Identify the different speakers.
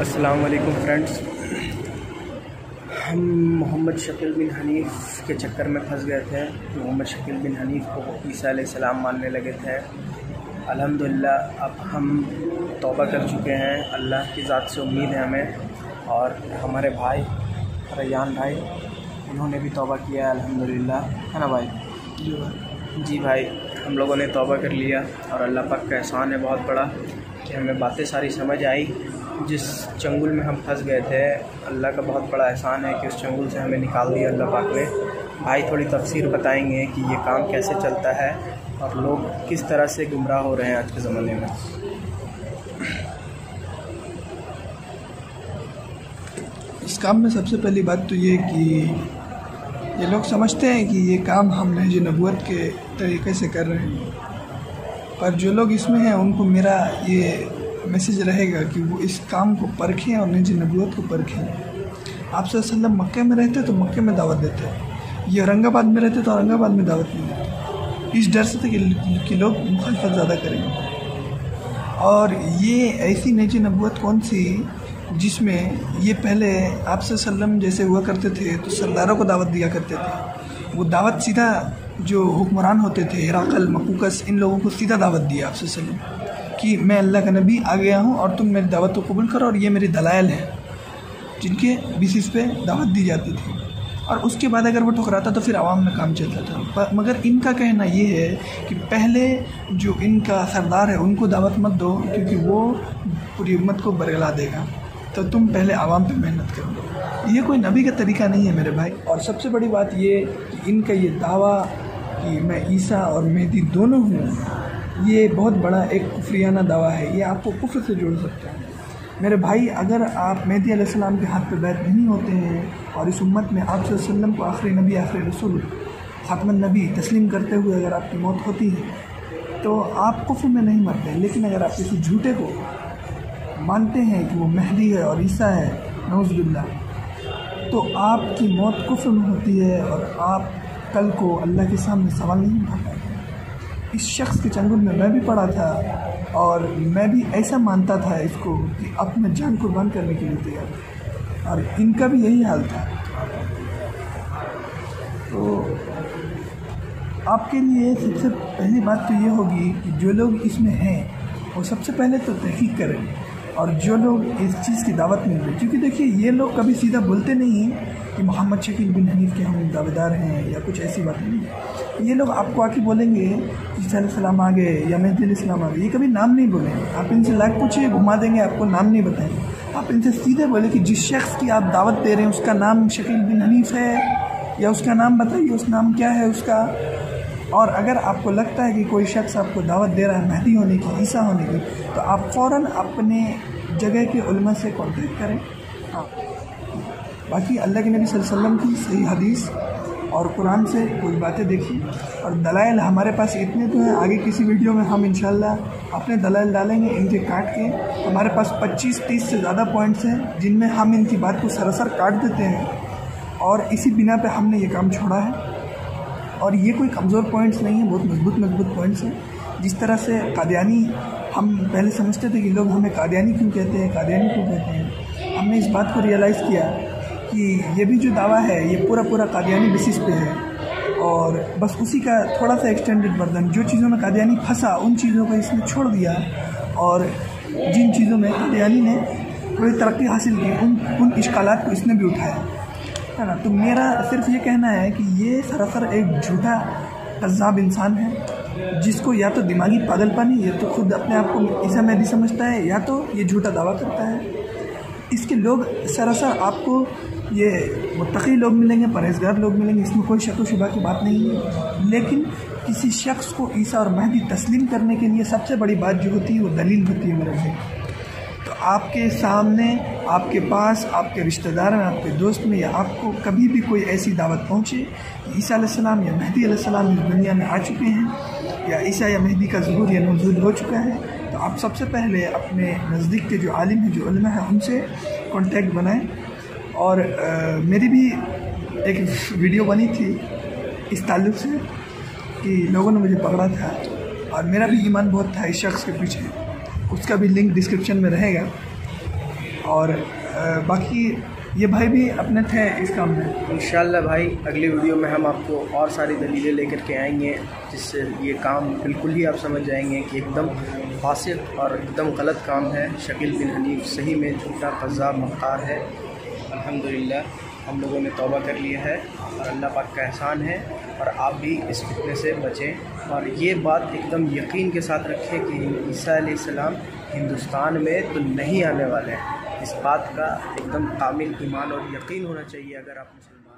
Speaker 1: السلام علیکم فرینڈس ہم محمد شکیل بن حنیف کے چکر میں پھنس گئے تھے۔ محمد شکیل بن حنیف کو عیسیٰ علیہ السلام ماننے لگے تھے۔ الحمدللہ، اب ہم توبہ کر چکے ہیں۔ اللہ کی ذات سے امید ہے ہمیں۔ اور ہمارے بھائی ریان بھائی، انہوں نے بھی توبہ کیا ہے۔ الحمدللہ، ہے نا بھائی؟ جی بھائی، ہم لوگوں نے توبہ کر لیا۔ اور اللہ پاک کا احسان ہے بہت بڑا کہ ہمیں باتیں ساری سمجھ آئی جس چنگل میں ہم پھنس گئے تھے، اللہ کا بہت بڑا احسان ہے کہ اس چنگل سے ہمیں نکال دیا اللہ پاک نے۔ بھائی تھوڑی تفسیر بتائیں گے کہ یہ کام کیسے چلتا ہے اور لوگ کس طرح سے گمراہ ہو رہے ہیں آج کے زمانے میں۔
Speaker 2: اس کام میں سب سے پہلی بات تو یہ کہ یہ لوگ سمجھتے ہیں کہ یہ کام ہم نہج نبوت کے طریقے سے کر رہے ہیں۔ پر جو لوگ اس میں ہیں، ان کو میرا یہ میسیج رہے گا کہ وہ اس کام کو پرکھیں اور نجی نبوت کو پرکھیں۔ آپ صلی اللہ علیہ وسلم مکے میں رہتے تو مکے میں دعوت دیتے۔ یہ اورنگ آباد میں رہتے تو اورنگ آباد میں دعوت نہیں دیتے۔ اس ڈر سے تھے کہ لوگ مخالفت زیادہ کریں۔ گے اور یہ ایسی نجی نبوت کون سی جس میں یہ پہلے آپ صلی اللہ علیہ وسلم جیسے ہوا کرتے تھے تو سرداروں کو دعوت دیا کرتے تھے۔ وہ دعوت سیدھا جو حکمران ہوتے تھے ہراقل مقوقس، ان لوگوں کو سیدھا دعوت دیا آپ صلی اللہ علیہ وسلم۔ کہ میں اللہ کا نبی آ گیا ہوں اور تم میری دعوت کو قبول کرو اور یہ میری دلائل ہیں جن کے بیسس پہ دعوت دی جاتی تھی۔ اور اس کے بعد اگر وہ ٹھکراتا تو پھر عوام میں کام چلتا تھا۔ مگر ان کا کہنا یہ ہے کہ پہلے جو ان کا سردار ہے ان کو دعوت مت دو کیونکہ وہ پوری امت کو برگلا دے گا۔ تو تم پہلے عوام پہ محنت کرو۔ یہ کوئی نبی کا طریقہ نہیں ہے میرے بھائی۔ اور سب سے بڑی بات یہ کہ ان کا یہ دعویٰ کہ میں عیسیٰ اور مہدی دونوں ہوں یہ بہت بڑا ایک کفریانہ دعویٰ ہے، یہ آپ کو کفر سے جوڑ سکتا ہے۔ میرے بھائی، اگر آپ مہدی علیہ السلام کے ہاتھ پہ بیت نہیں ہوتے ہیں اور اس امت میں آپ صلی اللہ علیہ وسلم کو آخری نبی، آخری رسول خاتم النبی تسلیم کرتے ہوئے اگر آپ کی موت ہوتی ہے، تو آپ کفر میں نہیں مرتے۔ لیکن اگر آپ کسی جھوٹے کو مانتے ہیں کہ وہ مہدی ہے اور عیسیٰ ہے نوز باللہ، تو آپ کی موت کفر میں ہوتی ہے اور آپ کل کو اللہ کے سامنے سوال نہیں اٹھا اس شخص کے چنگل میں میں بھی پڑھا تھا اور میں بھی ایسا مانتا تھا اس کو کہ اپنا جان قربان کرنے کے لیے تیار اور ان کا بھی یہی حال تھا۔ تو آپ کے لیے سب سے پہلی بات تو یہ ہوگی کہ جو لوگ اس میں ہیں، وہ سب سے پہلے تو تحقیق کریں۔ اور جو لوگ اس چیز کی دعوت مل رہے کیونکہ دیکھیے، یہ لوگ کبھی سیدھا بولتے نہیں ہیں کہ محمد شکیل بن حنیف کے ہم دعوے دار ہیں یا کچھ ایسی باتیں نہیں یہ لوگ آپ کو آ کے بولیں گے کہ علیہ السلام آ گئے یا مہدی علیہ السلام آ گئے، یہ کبھی نام نہیں بولیں۔ گے آپ ان سے لائق پوچھیے گھما دیں گے، آپ کو نام نہیں بتائیں۔ گے آپ ان سے سیدھے بولے کہ جس شخص کی آپ دعوت دے رہے ہیں، اس کا نام شکیل بن حنیف ہے یا اس کا نام بتائیے، اس نام کیا ہے، اس کا اور اگر آپ کو لگتا ہے کہ کوئی شخص آپ کو دعوت دے رہا ہے مہدی ہونے کی، عیسیٰ ہونے کی، تو آپ فوراً اپنے جگہ کے علماء سے کانٹیکٹ کریں۔ ہاں۔ باقی اللہ کے نبی صلی اللہ علیہ وسلم کی صحیح حدیث اور قرآن سے کوئی باتیں دیکھی اور دلائل ہمارے پاس اتنے تو ہیں، آگے کسی ویڈیو میں ہم انشاءاللہ اپنے دلائل ڈالیں گے، ان کے کاٹ کے۔ ہمارے پاس پچیس، تیس سے زیادہ پوائنٹس ہیں جن میں ہم ان کی بات کو سراسر کاٹ دیتے ہیں۔ اور اسی بنا پہ ہم نے یہ کام چھوڑا ہے۔ اور یہ کوئی کمزور پوائنٹس نہیں ہیں، بہت مضبوط مضبوط پوائنٹس ہیں۔ جس طرح سے قادیانی، ہم پہلے سمجھتے تھے کہ لوگ ہمیں قادیانی کیوں کہتے ہیں، قادیانی کیوں کہتے ہیں۔ ہم نے اس بات کو ریئلائز کیا کہ یہ بھی جو دعویٰ ہے، یہ پورا پورا قادیانی بیسس پہ ہے۔ اور بس اسی کا تھوڑا سا ایکسٹینڈڈ ورژن جو چیزوں میں قادیانی پھنسا، ان چیزوں کو اس نے چھوڑ دیا۔ اور جن چیزوں میں قادیانی نے تھوڑی ترقی حاصل کی، ان ان اشکالات کو اس نے بھی اٹھایا۔ ہے نا، تو میرا صرف یہ کہنا ہے کہ یہ سراسر ایک جھوٹا قذاب انسان ہے، جس کو یا تو دماغی پاگل پانی یا تو خود اپنے آپ کو ایسا میں بھی سمجھتا ہے، یا تو یہ جھوٹا دعویٰ کرتا ہے. اس کے لوگ سراسر آپ کو یہ متقی لوگ ملیں گے، پرہیزگار لوگ ملیں گے، اس میں کوئی شک و شبہ کی بات نہیں ہے. لیکن کسی شخص کو عیسیٰ اور مہدی تسلیم کرنے کے لیے سب سے بڑی بات جو ہوتی ہے وہ دلیل ہوتی ہے میرے سے آپ کے سامنے، آپ کے پاس، آپ کے رشتہ دار میں آپ کے دوست میں یا آپ کو کبھی بھی کوئی ایسی دعوت پہنچے، عیسیٰ علیہ السلام یا مہدی علیہ السلام اس دنیا میں آ چکے ہیں، یا عیسیٰ یا مہدی کا ظہور یا نزول ہو چکا ہے، تو آپ سب سے پہلے اپنے نزدیک کے جو عالم ہیں، جو علماء ہیں، ان سے کانٹیکٹ بنائیں۔ اور میری بھی ایک ویڈیو بنی تھی اس تعلق سے کہ لوگوں نے مجھے پکڑا تھا اور میرا بھی ایمان بہت تھا اس شخص کے پیچھے۔ اس کا بھی لنک ڈسکرپشن میں رہے گا۔ اور باقی یہ بھائی بھی اپنے تھے اس کام میں۔
Speaker 1: انشاءاللہ بھائی، اگلی ویڈیو میں ہم آپ کو اور ساری دلیلیں لے کر کے آئیں گے، جس سے یہ کام بالکل ہی آپ سمجھ جائیں گے کہ ایک دم فاصل اور ایک دم غلط کام ہے۔ شکیل بن حنیف صحیح میں جھوٹا قذاب مختار ہے۔ الحمدللہ۔ ہم لوگوں نے توبہ کر لیا ہے اور اللہ پاک کا احسان ہے اور آپ بھی اس فتنے سے بچیں اور یہ بات ایک دم یقین کے ساتھ رکھیں کہ عیسیٰ علیہ السلام ہندوستان میں تو نہیں آنے والے ہیں۔ اس بات کا ایک دم کامل ایمان اور یقین ہونا چاہیے اگر آپ مسلمان